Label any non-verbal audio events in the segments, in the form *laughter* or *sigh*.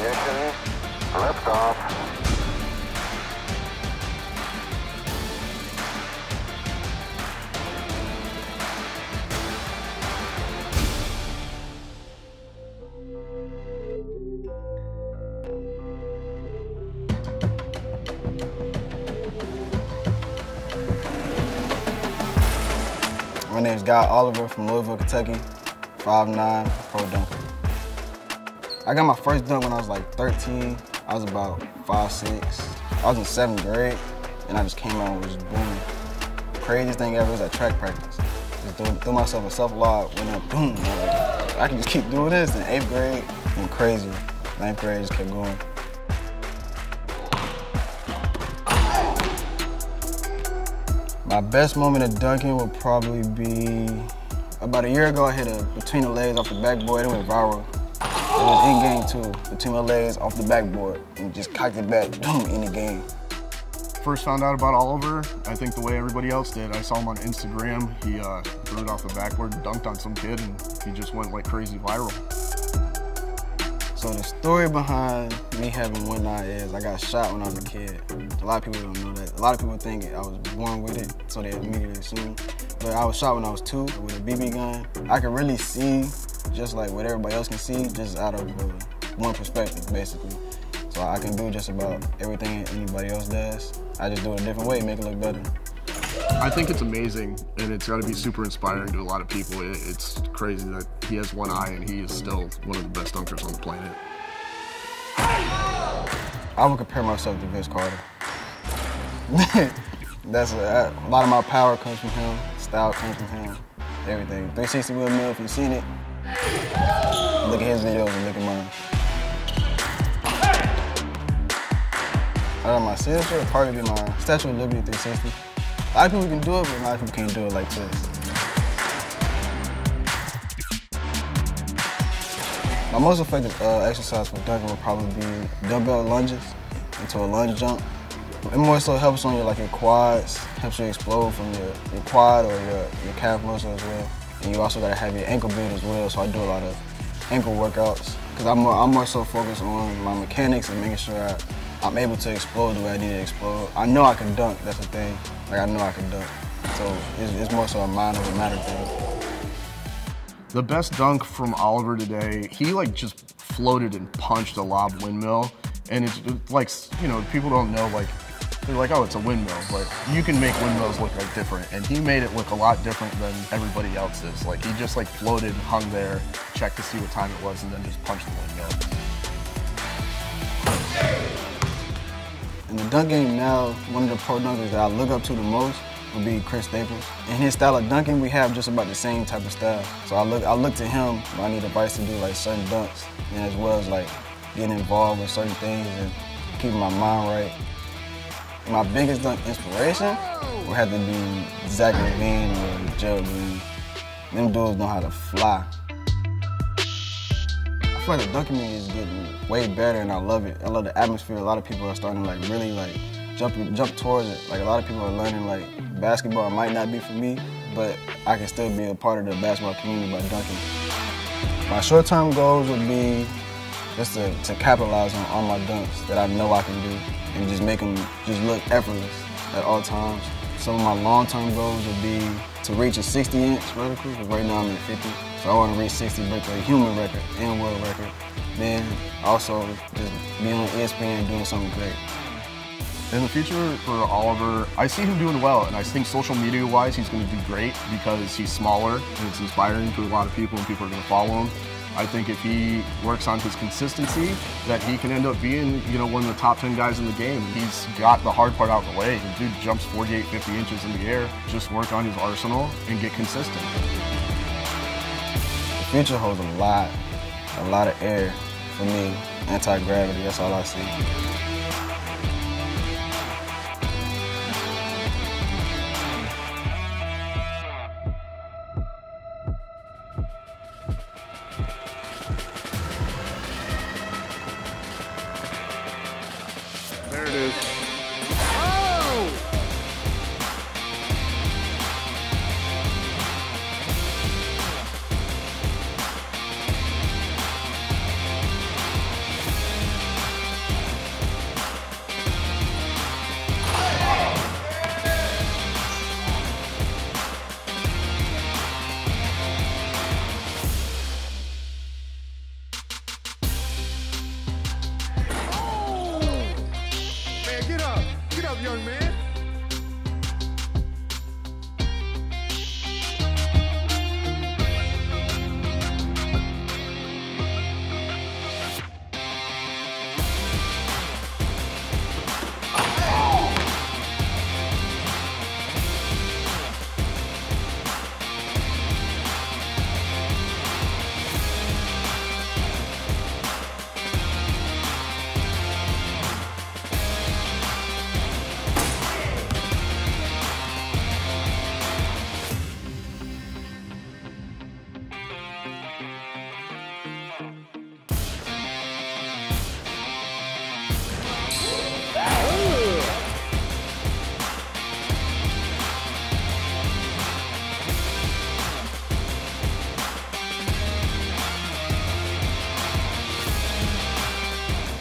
Ignition, liftoff. My name's Guy Oliver from Louisville, Kentucky, 5'9", pro dunker. I got my first dunk when I was like 13. I was about five, six. I was in seventh grade, and I just came out and was booming. Craziest thing ever was at track practice. Just threw, threw myself a self-lob, went up, boom. I can just keep doing this. In eighth grade, went crazy. Ninth grade, just kept going. My best moment of dunking would probably be about a year ago. I hit a between the legs off the backboard. It went viral. It was in game too, between my legs off the backboard, and just cocked it back, boom, in the game. First found out about Oliver, I think the way everybody else did. I saw him on Instagram. He uh, threw it off the backboard, dunked on some kid, and he just went like crazy viral. So the story behind me having one eye is I got shot when I was a kid. A lot of people don't know that. A lot of people think I was born with it, so they immediately assume. But I was shot when I was two with a BB gun. I could really see just like what everybody else can see, just out of uh, one perspective, basically. So I can do just about everything anybody else does. I just do it a different way, make it look better. I think it's amazing, and it's got to be super inspiring to a lot of people. It, it's crazy that he has one eye and he is still one of the best dunkers on the planet. I would compare myself to Vince Carter. *laughs* That's a, a, lot of my power comes from him. Style comes from him. Everything. 360 windmill, if you've seen it, look at his videos and look at mine. I got my signature, part of it, my Statue of Liberty 360. A lot of people can do it, but a lot of people can't do it like this. My most effective uh, exercise for dunking would probably be dumbbell lunges into a lunge jump. It more so helps on your like your quads, helps you explode from your, your quad or your, your calf muscle as well. And you also gotta have your ankle build as well, so I do a lot of ankle workouts. Cause I'm more, I'm more so focused on my mechanics and making sure I, I'm able to explode the way I need to explode. I know I can dunk, that's the thing. Like I know I can dunk. So it's, it's more so a mind over matter thing. The best dunk from Oliver today, he like just floated and punched a lob windmill. And it's like, you know, people don't know, like, they're like, oh, it's a windmill, but you can make windmills look like different. And he made it look a lot different than everybody else's. Like, he just like floated, hung there, checked to see what time it was, and then just punched the windmill. In the dunk game now, one of the pro dunkers that I look up to the most would be Chris Staples. In his style of dunking, we have just about the same type of style. So I look, I look to him when I need advice to do like certain dunks, and as well as like getting involved with certain things and keeping my mind right. My biggest dunk inspiration would have to be Zach LaVine or Gerald Green. Them dudes know how to fly. I feel like the dunking me is getting way better and I love it. I love the atmosphere. A lot of people are starting to like really like jump jump towards it. Like a lot of people are learning like basketball might not be for me, but I can still be a part of the basketball community by dunking. My short-term goals would be just to, to capitalize on all my dunks that I know I can do and just make them just look effortless at all times. Some of my long-term goals would be to reach a 60-inch vertical, because right now I'm at 50. So I want to reach 60, break a human record and world record. Then also just be on ESPN doing something great. In the future for Oliver, I see him doing well, and I think social media wise, he's going to do great because he's smaller and it's inspiring to a lot of people, and people are going to follow him. I think if he works on his consistency, that he can end up being, you know, one of the top 10 guys in the game. He's got the hard part out of the way. The dude jumps 48, 50 inches in the air. Just work on his arsenal and get consistent. The future holds a lot, a lot of air for me. Anti-gravity, that's all I see. young man.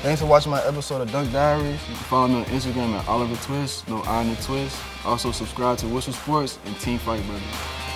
Thanks for watching my episode of Dunk Diaries. You can follow me on Instagram at Oliver Twist, no the Twist. Also subscribe to Whistle Sports and Team Flight Brothers.